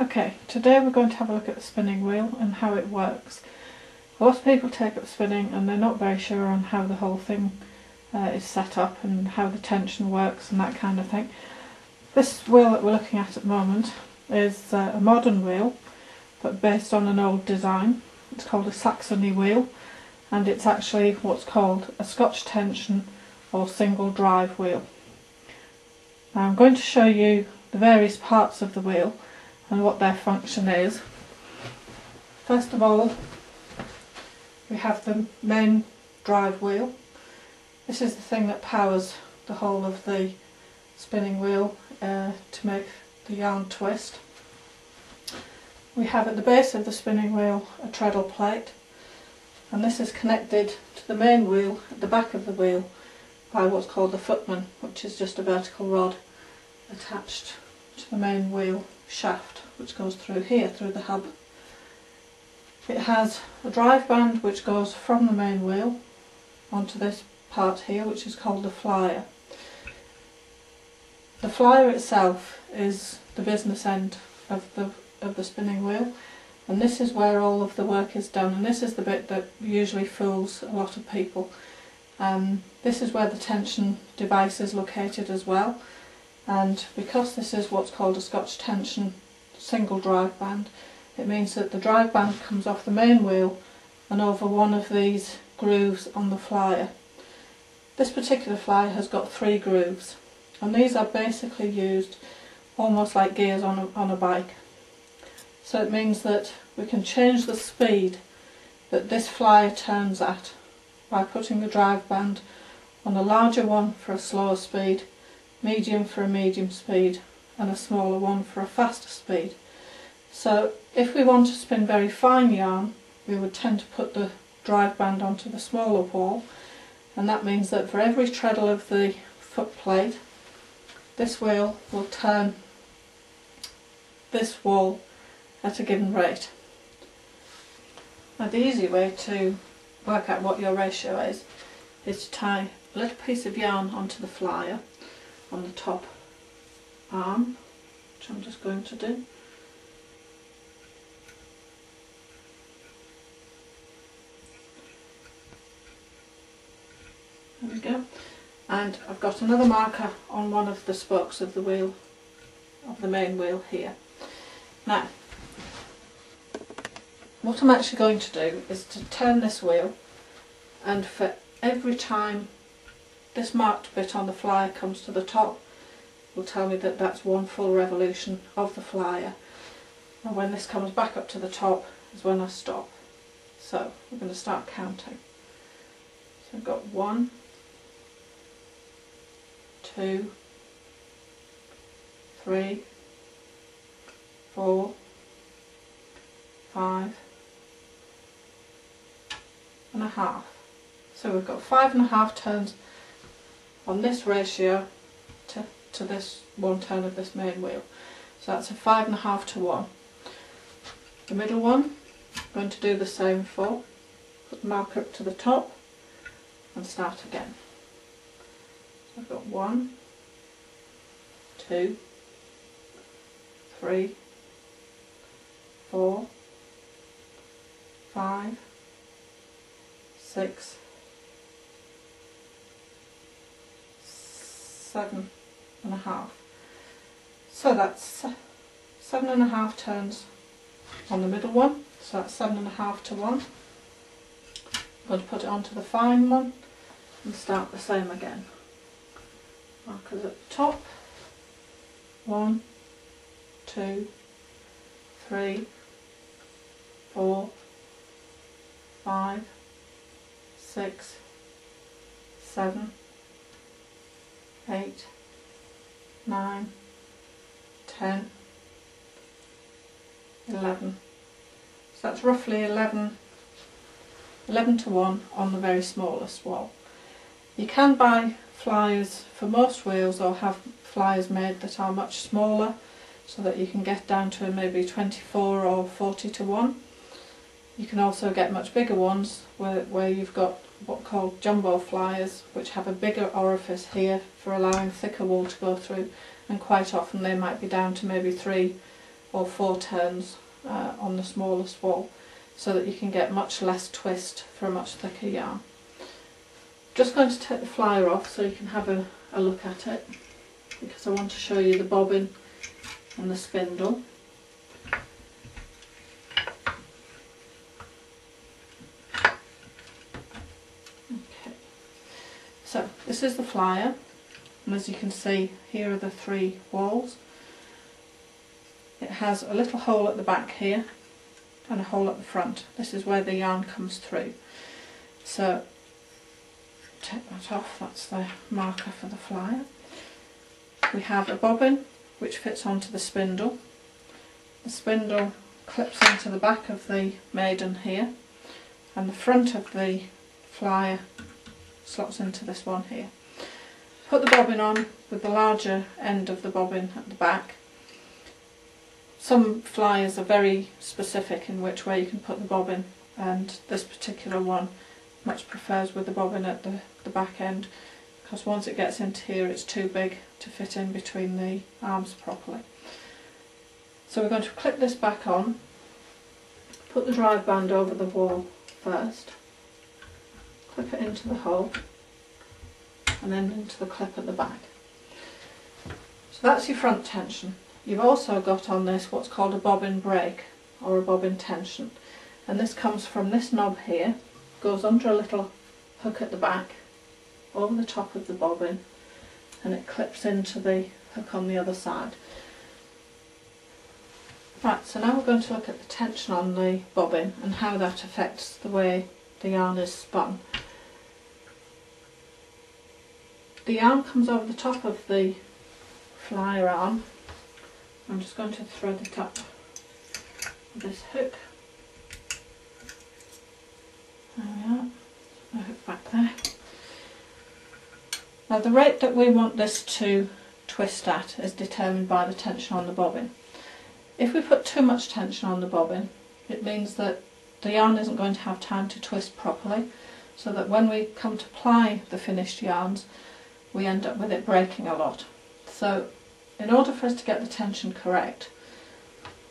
Okay, today we're going to have a look at the spinning wheel and how it works. A lot of people take up spinning and they're not very sure on how the whole thing uh, is set up and how the tension works and that kind of thing. This wheel that we're looking at at the moment is uh, a modern wheel but based on an old design. It's called a Saxony wheel and it's actually what's called a Scotch tension or single drive wheel. Now I'm going to show you the various parts of the wheel and what their function is. First of all, we have the main drive wheel. This is the thing that powers the whole of the spinning wheel uh, to make the yarn twist. We have at the base of the spinning wheel a treadle plate and this is connected to the main wheel at the back of the wheel by what's called the footman which is just a vertical rod attached to the main wheel shaft which goes through here, through the hub. It has a drive band which goes from the main wheel onto this part here which is called the flyer. The flyer itself is the business end of the, of the spinning wheel and this is where all of the work is done and this is the bit that usually fools a lot of people. Um, this is where the tension device is located as well and because this is what's called a Scotch tension single drive band it means that the drive band comes off the main wheel and over one of these grooves on the flyer. This particular flyer has got three grooves and these are basically used almost like gears on a, on a bike. So it means that we can change the speed that this flyer turns at by putting the drive band on a larger one for a slower speed medium for a medium speed and a smaller one for a faster speed. So if we want to spin very fine yarn we would tend to put the drive band onto the smaller whorl and that means that for every treadle of the foot plate this wheel will turn this whorl at a given rate. Now the easy way to work out what your ratio is is to tie a little piece of yarn onto the flyer on the top arm, which I'm just going to do. There we go. And I've got another marker on one of the spokes of the wheel, of the main wheel here. Now, what I'm actually going to do is to turn this wheel and for every time this marked bit on the flyer comes to the top will tell me that that's one full revolution of the flyer and when this comes back up to the top is when I stop. So we're going to start counting. So I've got one, two, three, four, five and a half. So we've got five and a half turns on this ratio to, to this one turn of this main wheel. So that's a five and a half to one. The middle one, I'm going to do the same for. Put the marker up to the top and start again. So I've got one, two, three, four, five, six, seven and a half. So that's seven and a half turns on the middle one, so that's seven and a half to one. I'm going to put it onto the fine one and start the same again. Markers at the top, one, two, three, four, five, six, seven, eight, nine, ten, eleven. So that's roughly 11, 11 to 1 on the very smallest whorl. You can buy flyers for most wheels or have flyers made that are much smaller so that you can get down to maybe 24 or 40 to 1. You can also get much bigger ones where, where you've got what are called jumbo flyers which have a bigger orifice here for allowing thicker wool to go through and quite often they might be down to maybe 3 or four turns uh, on the smallest whorl so that you can get much less twist for a much thicker yarn. Just going to take the flyer off so you can have a, a look at it because I want to show you the bobbin and the spindle. Okay, so this is the flyer and as you can see here are the three whorls. It has a little hole at the back here and a hole at the front. This is where the yarn comes through. So take that off, that's the marker for the flyer. We have a bobbin which fits onto the spindle. The spindle clips into the back of the maiden here and the front of the flyer slots into this one here. Put the bobbin on with the larger end of the bobbin at the back. Some flyers are very specific in which way you can put the bobbin and this particular one much prefers with the bobbin at the, the back end because once it gets into here it's too big to fit in between the arms properly. So we're going to clip this back on, put the drive band over the whorl first, clip it into the hole and then into the clip at the back. So that's your front tension. You've also got on this what's called a bobbin brake or a bobbin tension and this comes from this knob here, goes under a little hook at the back over the top of the bobbin and it clips into the hook on the other side. Right, so now we're going to look at the tension on the bobbin and how that affects the way the yarn is spun. The yarn comes over the top of the flyer arm. I'm just going to thread it up with this hook. There we are, hook back there. Now the rate that we want this to twist at is determined by the tension on the bobbin. If we put too much tension on the bobbin, it means that the yarn isn't going to have time to twist properly, so that when we come to ply the finished yarns, we end up with it breaking a lot. So in order for us to get the tension correct,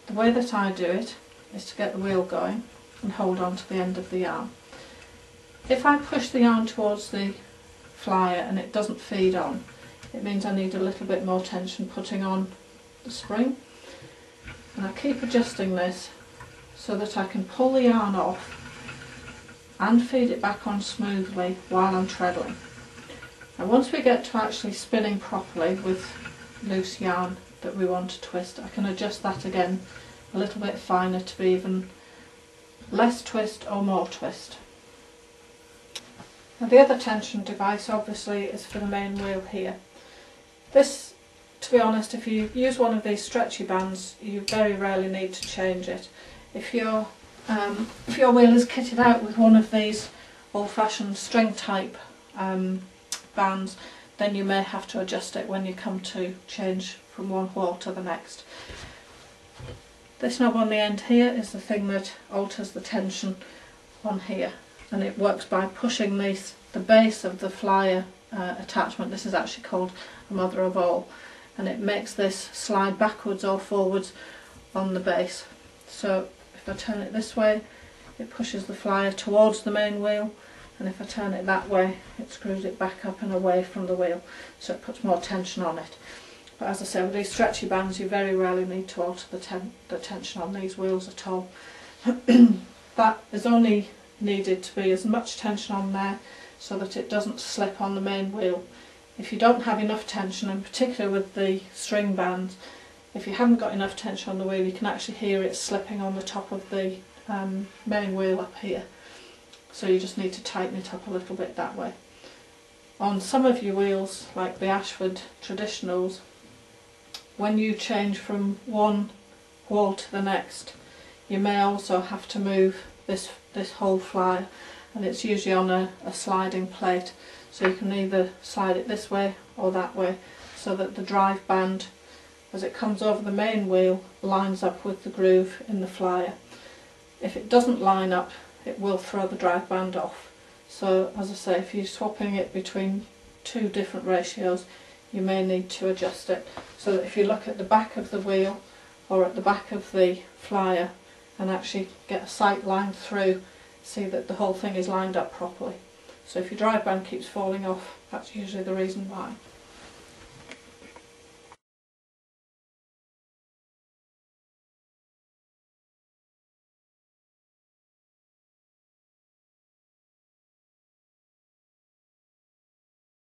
the way that I do it is to get the wheel going and hold on to the end of the yarn. If I push the yarn towards the flyer and it doesn't feed on, it means I need a little bit more tension putting on the spring. And I keep adjusting this so that I can pull the yarn off and feed it back on smoothly while I'm treadling. And once we get to actually spinning properly with loose yarn that we want to twist, I can adjust that again a little bit finer to be even less twist or more twist. Now the other tension device obviously is for the main wheel here. This, to be honest, if you use one of these stretchy bands, you very rarely need to change it. If your um, if your wheel is kitted out with one of these old-fashioned string type um, bands, then you may have to adjust it when you come to change from one wheel to the next. This knob on the end here is the thing that alters the tension on here and it works by pushing this, the base of the flyer uh, attachment, this is actually called a mother of all, and it makes this slide backwards or forwards on the base. So if I turn it this way, it pushes the flyer towards the main wheel, and if I turn it that way, it screws it back up and away from the wheel, so it puts more tension on it. But as I say, with these stretchy bands, you very rarely need to alter the, ten the tension on these wheels at all. that is only needed to be as much tension on there so that it doesn't slip on the main wheel. If you don't have enough tension, and particularly with the string bands, if you haven't got enough tension on the wheel you can actually hear it slipping on the top of the um, main wheel up here. So you just need to tighten it up a little bit that way. On some of your wheels, like the Ashford Traditionals, when you change from one whorl to the next, you may also have to move this, this whole flyer and it's usually on a, a sliding plate so you can either slide it this way or that way so that the drive band as it comes over the main wheel lines up with the groove in the flyer. If it doesn't line up it will throw the drive band off so as I say if you're swapping it between two different ratios you may need to adjust it so that if you look at the back of the wheel or at the back of the flyer and actually get a sight line through, see that the whole thing is lined up properly. So if your drive band keeps falling off, that's usually the reason why.